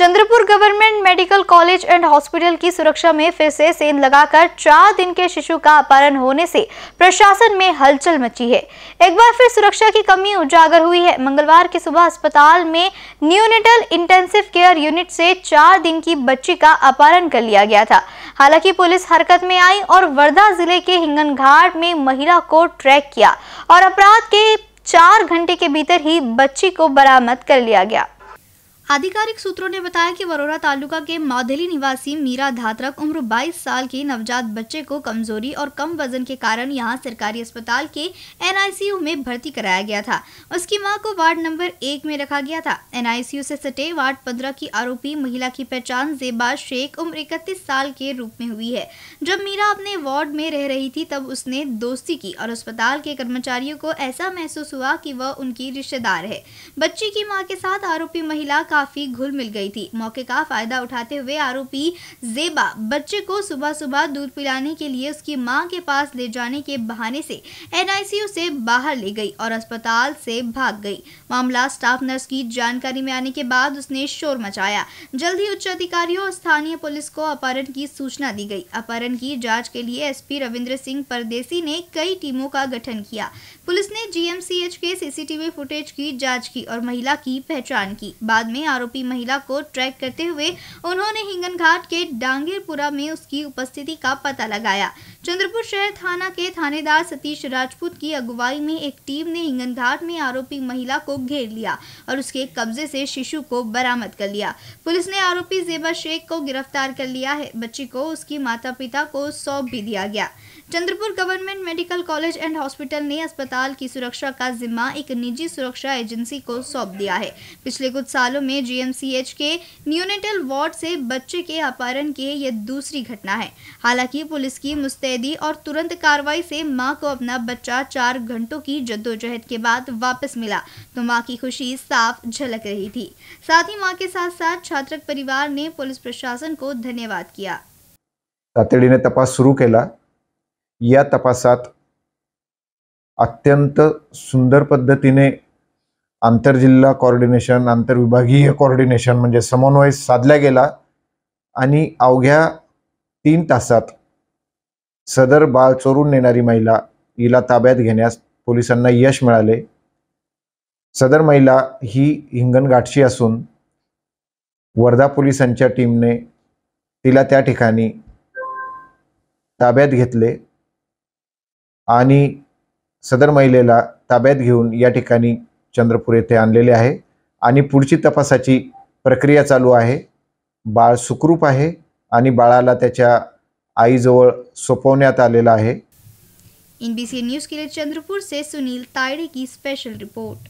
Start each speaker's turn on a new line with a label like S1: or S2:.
S1: Chandrapur government medical college and hospital की सुरक्षा में फिर से सेंध लगाकर चार दिन के शिशु का अपहरण होने से प्रशासन में हलचल मची है। एक बार फिर सुरक्षा की कमी उजागर हुई है। मंगलवार की सुबह अस्पताल में न्यूनेटल इंटेंसिव केयर यूनिट से चार दिन की बच्ची का अपहरण कर लिया गया था। हालाँकि पुलिस हरकत में आई और वर्धा ज़िले के हिंगन घाट में महिला को ट्रैक किया और अपराध के चार घंटे के भीतर ही बच्ची को बरामद कर लिया गया। आधिकारिक सूत्रों ने बताया कि वरोरा तालुका के मौधेली निवासी मीरा धात्रक उम्र 22 साल के नवजात बच्चे को कमज़ोरी और कम वज़न के कारण यहाँ सरकारी अस्पताल के एनआईसीयू में भर्ती कराया गया था। उसकी माँ को वार्ड नंबर एक में रखा गया था। एनआईसीयू से सटे वार्ड पंद्रह की आरोपी महिला की पहचान जेबा शेख उम्र इकतीस साल के रूप में हुई है। जब मीरा अपने वार्ड में रह रही थी, तब उसने दोस्ती की और अस्पताल के कर्मचारियों को ऐसा महसूस हुआ की वह उनकी रिश्तेदार है। बच्ची की माँ के साथ आरोपी महिला काफ़ी घुल मिल गई थी। मौके का फ़ायदा उठाते हुए आरोपी जेबा, बच्चे को सुबह सुबह दूध पिलाने के लिए उसकी माँ के पास ले जाने के बहाने से एनआईसीयू से बाहर ले गई और अस्पताल से भाग गई। मामला स्टाफ नर्स की जानकारी में आने के बाद उसने शोर मचाया। जल्द ही उच्च अधिकारियों और स्थानीय पुलिस को अपहरण की सूचना दी गई। अपहरण की जाँच के लिए एसपी रविंद्र सिंह परदेसी ने कई टीमों का गठन किया। पुलिस ने जीएमसीएच के सीसीटीवी फुटेज की जाँच की और महिला की पहचान की। बाद में आरोपी महिला को ट्रैक करते हुए उन्होंने हिंगन घाट के डांगेरपुरा में उसकी उपस्थिति का पता लगाया। चंद्रपुर शहर थाना के थानेदार सतीश राजपूत की अगुवाई में एक टीम ने हिंगन घाट में आरोपी महिला को घेर लिया और उसके कब्जे से शिशु को बरामद कर लिया। पुलिस ने आरोपी जेबा शेख को गिरफ़्तार कर लिया है। बच्ची को उसकी माता पिता को सौंप भी दिया गया। Chandrapur government medical college and hospital ने अस्पताल की सुरक्षा का जिम्मा एक निजी सुरक्षा एजेंसी को सौंप दिया है। पिछले कुछ सालों में जीएमसीएच के न्यूनेटल वार्ड से बच्चे के अपहरण की यह दूसरी घटना है। हालाँकि पुलिस की मुस्तैदी और तुरंत कार्रवाई से माँ को अपना बच्चा चार घंटों की जद्दोजहद के बाद वापस मिला तो माँ की खुशी साफ़ झलक रही थी। साथ ही माँ के साथ साथ छात्रक परिवार ने पुलिस प्रशासन को धन्यवाद किया।
S2: तपास सुरू केला या तपासात अत्यंत सुंदर पद्धतीने आंतरजिल्हा कॉर्डिनेशन आंतरविभागीय कॉर्डिनेशन म्हणजे समन्वय साधला गेला आणि अवघ्या तीन तासात सदर बाळ चोरून नेणारी महिला हिला ताब्यात घेण्यास पोलिसांना यश मिळाले. सदर महिला ही हिंगणघाटची असून वर्धा पोलिसांच्या टीमने तिला त्या ठिकाणी ताब्यात घेतले. आणि सदर महिलेला ताब्यात घेऊन या ठिकाणी चंद्रपूर येथे आणलेले आहे. आणि पुढची तपासाची प्रक्रिया चालू आहे. बाळ सुखरूप आहे आणि बाळाला त्याच्या आईजवळ सोपवण्यात आलेला आहे.
S1: इन न्यूज के लिए चंद्रपुर से सुनील तायड़े की स्पेशल रिपोर्ट